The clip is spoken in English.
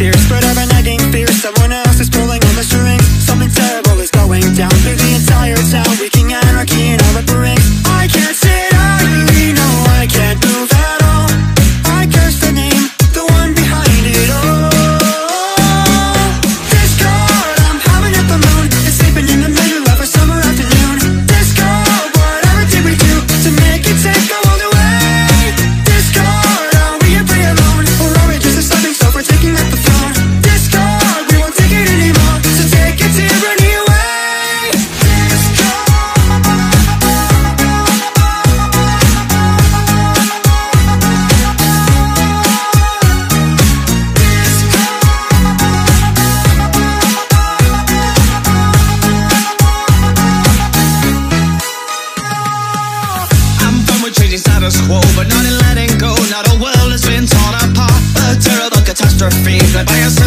But i catastrophes. I dance